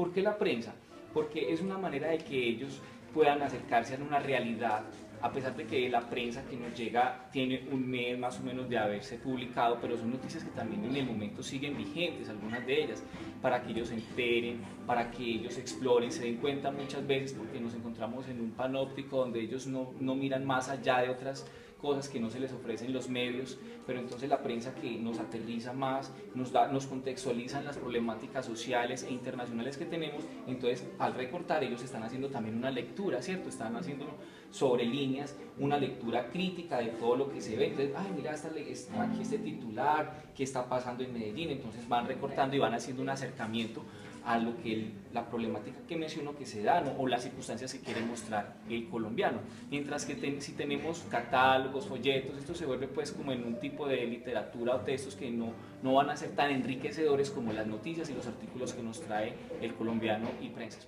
¿Por qué la prensa? Porque es una manera de que ellos puedan acercarse a una realidad a pesar de que la prensa que nos llega tiene un mes más o menos de haberse publicado, pero son noticias que también en el momento siguen vigentes, algunas de ellas, para que ellos se enteren, para que ellos exploren, se den cuenta muchas veces, porque nos encontramos en un panóptico donde ellos no, no miran más allá de otras cosas que no se les ofrecen los medios, pero entonces la prensa que nos aterriza más, nos, da, nos contextualiza en las problemáticas sociales e internacionales que tenemos, entonces al recortar ellos están haciendo también una lectura, ¿cierto? Están haciendo sobre líneas una lectura crítica de todo lo que se ve, entonces, ay, mira, esta, aquí este titular, qué está pasando en Medellín, entonces van recortando y van haciendo un acercamiento a lo que la problemática que menciono que se da o las circunstancias que quiere mostrar el colombiano. Mientras que si tenemos catálogos, folletos, esto se vuelve pues como en un tipo de literatura o textos que no, no van a ser tan enriquecedores como las noticias y los artículos que nos trae el colombiano y prensa